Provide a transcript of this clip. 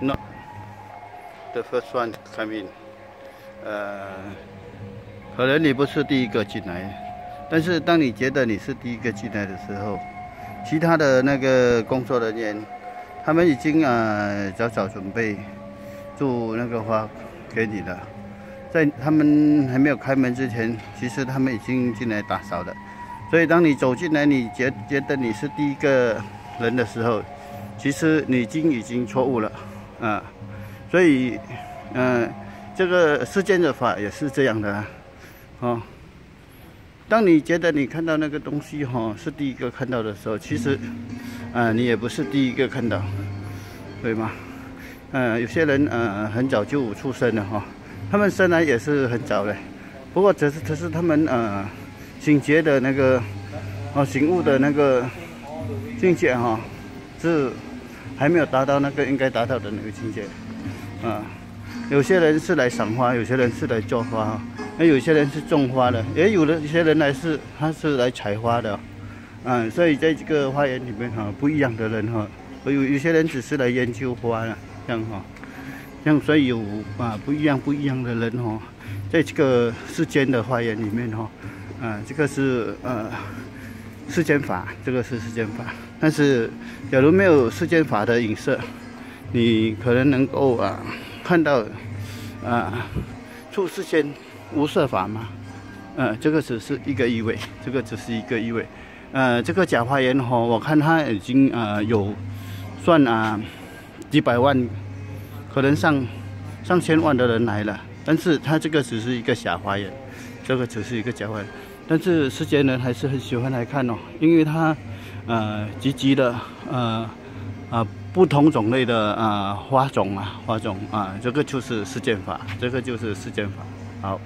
Not the first one come in。呃，可能你不是第一个进来，但是当你觉得你是第一个进来的时候，其他的那个工作人员，他们已经呃早早准备做那个花给你了。在他们还没有开门之前，其实他们已经进来打扫了。所以当你走进来，你觉觉得你是第一个人的时候。其实你已经已经错误了，啊，所以，嗯，这个世间的法也是这样的，哦。当你觉得你看到那个东西哈是第一个看到的时候，其实，啊，你也不是第一个看到，对吗？嗯，有些人呃很早就出生了哈，他们生来也是很早的，不过只是只是他们呃醒觉的那个，哦醒悟的那个境界哈。是还没有达到那个应该达到的那个境界，啊，有些人是来赏花，有些人是来做花，那有些人是种花的，也有的一些人来是他是来采花的，嗯，所以在这个花园里面哈，不一样的人哈，有有些人只是来研究花的，这样哈，这样所以有啊不一样不一样的人哈，在这个世间的花园里面哈，啊，这个是呃。世间法，这个是世间法。但是，假如没有世间法的影射，你可能能够啊看到啊出世间无色法吗？呃，这个只是一个意味，这个只是一个意味。呃，这个假花园哈，我看他已经呃有算啊几百万，可能上上千万的人来了。但是他这个只是一个假花园，这个只是一个假花园。但是世间人还是很喜欢来看哦，因为它，呃，集集的，呃，啊，不同种类的啊花种啊，花种啊，这个就是世间法，这个就是世间法，好。